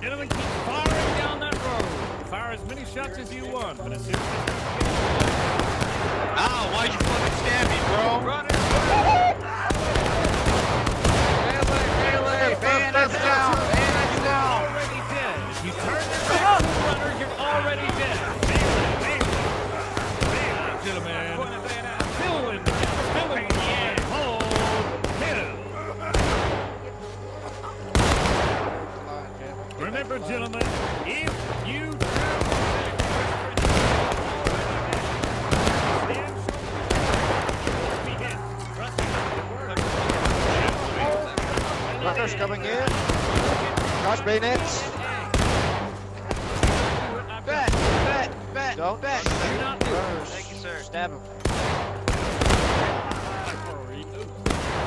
Gentlemen, keep firing down that road. Fire as many shots as you want, but as soon as Ow, why'd you fucking stab me, bro? Running. Melee, bayonets down, bayonets Remember, gentlemen, if you Runners coming in. Josh bayonets. Bet, bet, bet, Don't bet. Do not do Thank you, sir. Stab him.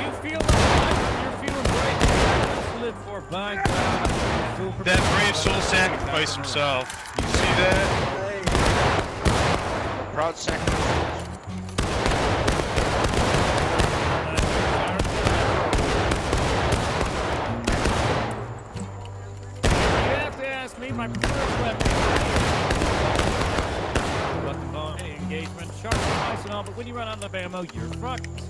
You feel like live for by God. That brave soul sacrificed himself. You see that? Proud sacrifice. You have to ask me my preferred weapon. Fucking long engagement, sharp and nice and all, but when you run out of ammo, you're fucked.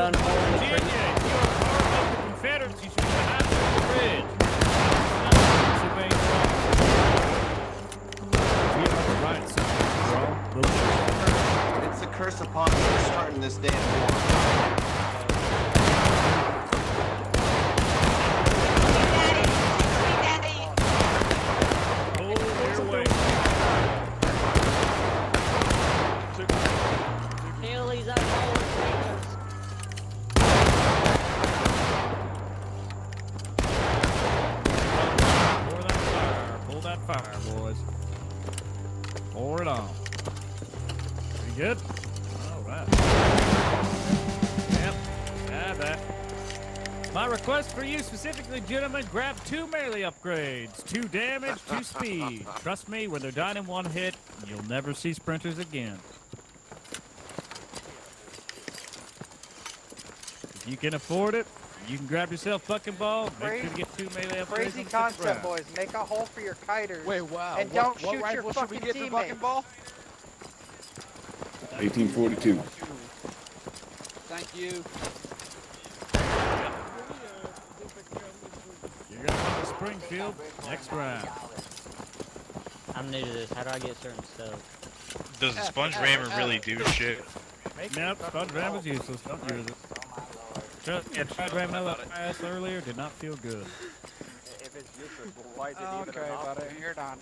done My request for you specifically, gentlemen, grab two melee upgrades. Two damage, two speed. Trust me, when they're done in one hit, you'll never see sprinters again. If you can afford it, you can grab yourself fucking ball. Make sure Crazy- to get two melee upgrades. Crazy concept, round. boys. Make a hole for your kiters. Wait, wow. And what, don't what shoot rifle your should we fucking get for teammate. fucking ball? 1842. Thank you. You're gonna come to Springfield next round. I'm new to this. How do I get certain stuff? Does the sponge rammer really do shit? Nope, sponge ram was useless. Don't use it. Try, yeah, tried ramming out that ass earlier. Did not feel good. If it's useless, well, why is it even Okay, an buddy, you're done.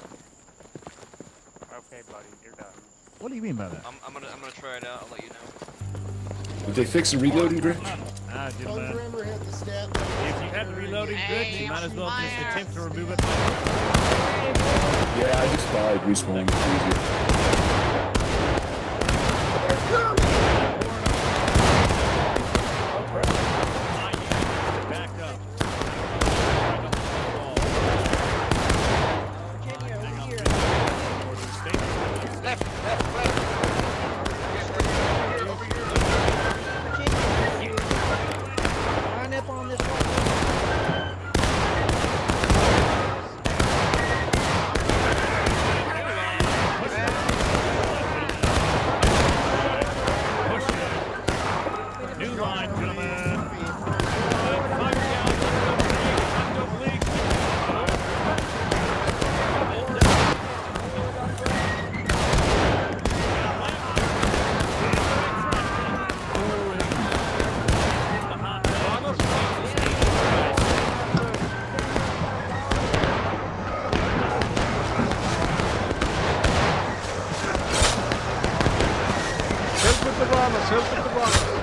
Okay, buddy, you're done. What do you mean by that? I'm, I'm gonna I'm gonna try it out. I'll let you know. Did they fix the reloading grid? Ah, did Sponge that. Rammer had the stat. If you had the reloading grid, you might as well just attempt to remove it. Yeah, I just died respawning. It's easier. Sempre de bola.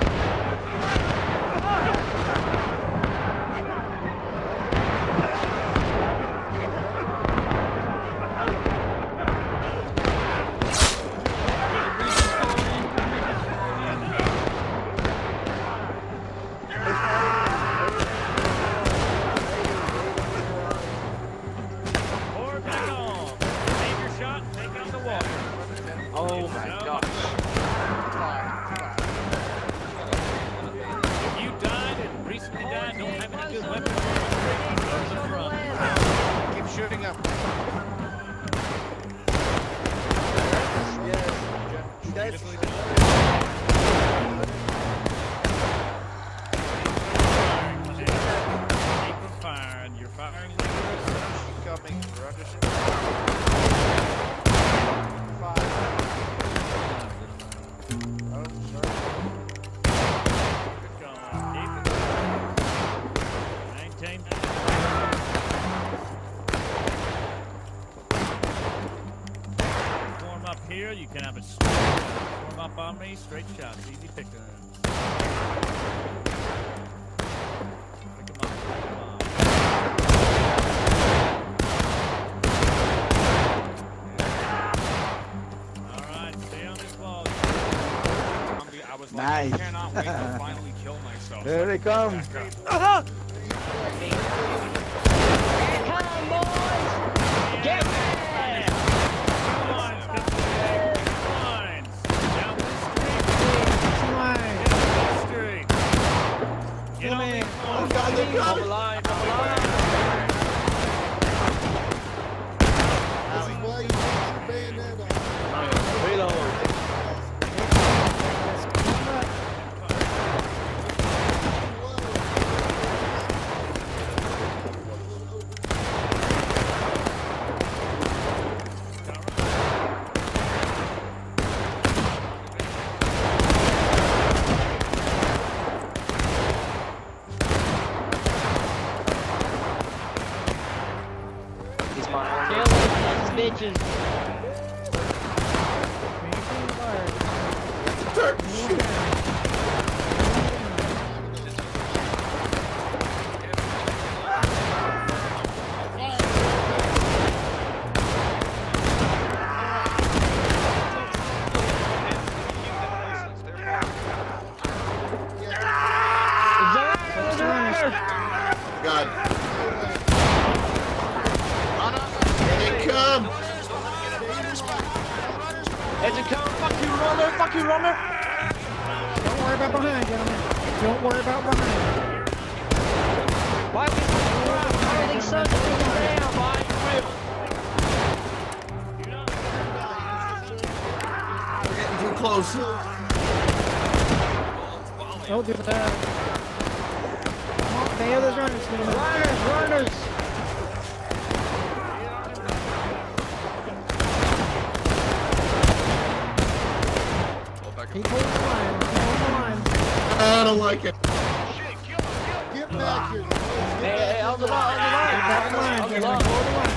Done. Keep them firing. You're firing. Coming. We're can have a straight. Up on me. Straight shots. Easy pickings. Pick 'em up, pick 'em up. All right, stay on this wall. I was like, I Nice. cannot wait to finally kill myself. There they come. 进。You, runner. Don't worry about behind, gentlemen. Don't worry about behind. Why everything sucks down, boy. We're getting too close. Don't do that. Come on, bail those runners, gentlemen. Runners, runners. Keep holding the line. Keep holding the line. I don't like it. Get back here. Hey, hey, on the line, on the line. Keep that On the line. Hold the line.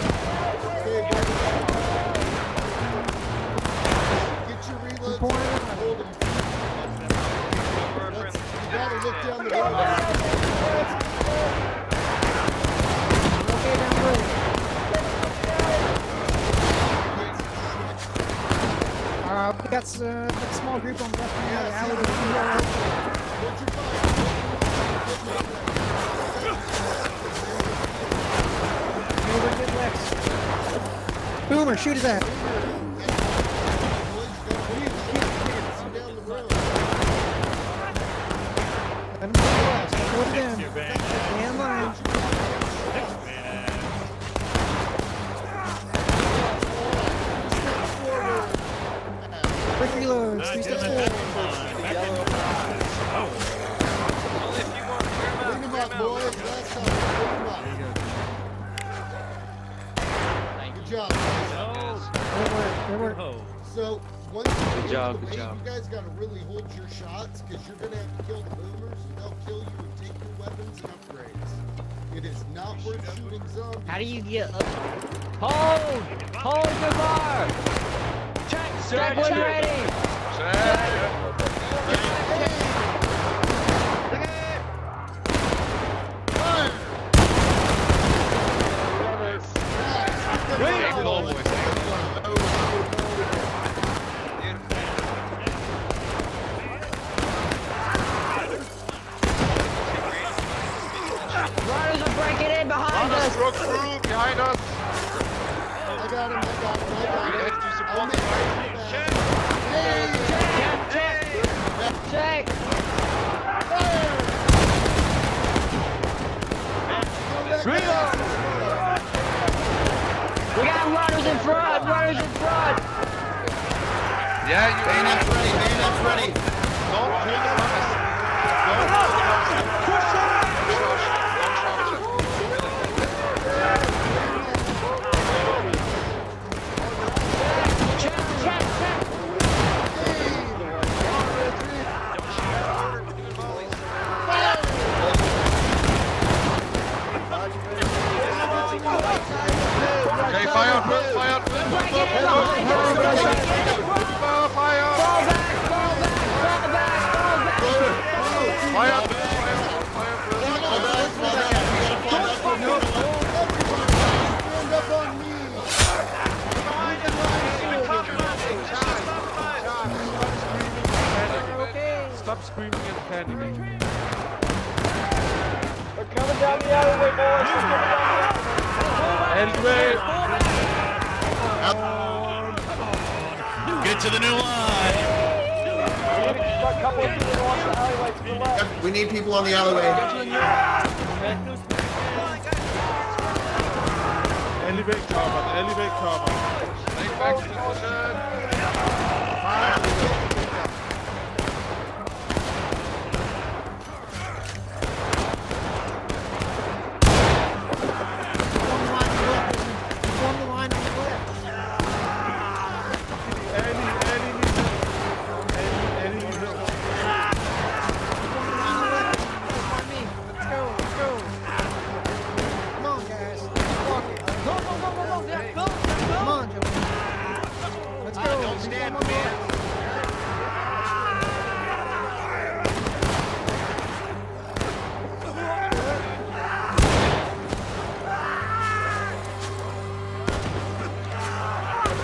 Get your Keep reloads. pouring it on. Hold 'em. That's- You gotta look down the road. Okay, down the road. Uh, we got uh, a small group on the left hand of the alley. to the alley. What's your fire? Over get left. Boomer, shoot his ass. Good work. Good work. Oh, So, once you get job, good job. you guys gotta really hold your shots because you're gonna have to kill the boomers. and They'll kill you and take your weapons and upgrades. It is not worth shooting zombies. How do you get up? Hold! Hold your bar! Check, Step check, when check. ready! Hey, Cole, boys. Runners are breaking in behind us! Broke through behind us. I got him, I got him, I got him. Head to support I'll the make right. it Check. back. Check! Check! Check! Reload! front! Runners in front! Yeah, you Bayonets ready, bayonets ready. Stop screaming and panicking. We're coming down the alleyway, boys! We're coming down Anyway, Get to the new line. the alleyway! A couple of people watch the alleyway to the left. We need people on the alleyway. elevate cover, elevate cover. Take back position.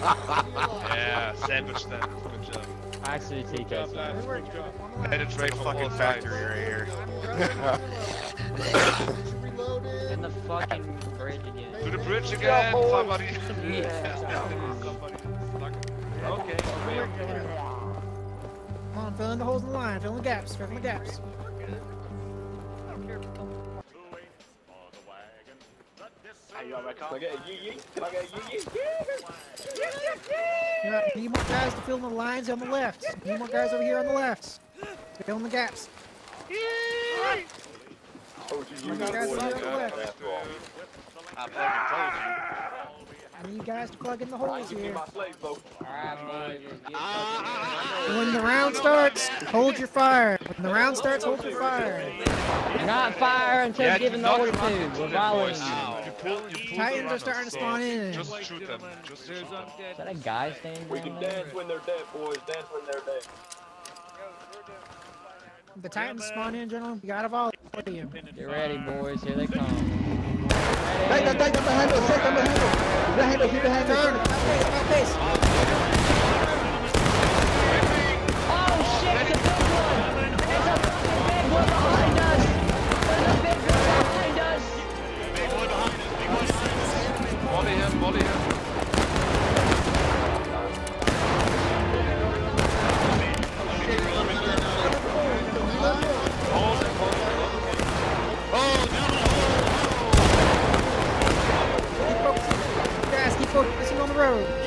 Yeah, sandwich them. Good job. Actually, TK. Good job, lads. Good. Penetrate Fucking factory right here. Reloaded. In the fucking bridge again. To the bridge again, somebody. Yeah. somebody. Okay, okay. Come on, fill in the holes in the line. Fill in the gaps. Fill in the gaps. You know, need more guys to fill in the lines on the left. Need more guys over here on the left. Fill in the gaps. More guys over on the left. I. I need guys to plug in the holes here. Get When the round starts, hold your fire. When the round starts, hold your fire. Not fire until Yeah, given the order to. We're following you. You pull, you pull Titans are starting to spawn in. Just shoot them. Just shoot them. Is that a guy standing down there? when they're dead, boys. Dance when they're dead. The Titans spawn in, gentlemen. You gotta volley you. Get ready, boys. Here they come. Take them, take them behind us, take them behind us. Behind us, behind Turn. us. About face, volley here. Keep focusing on the road.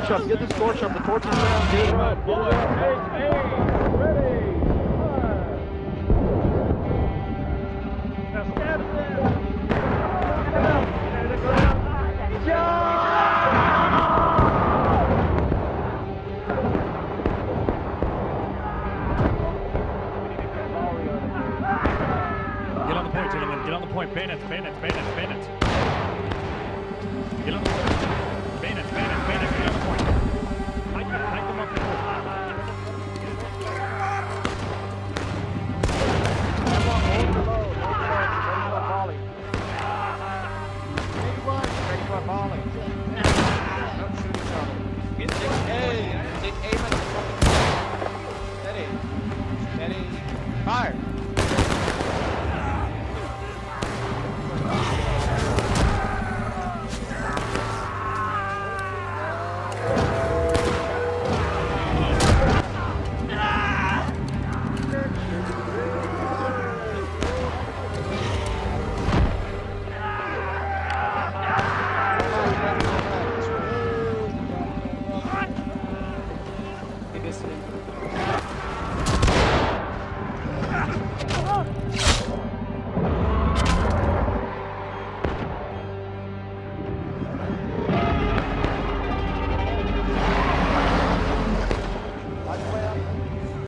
Torch up. Get this torch up. The torch is down. Get it up. Get it up. Get on the point, gentlemen. Get on the point. Bayonets, bayonets, bayonets, bayonets. Get on the point. Fire!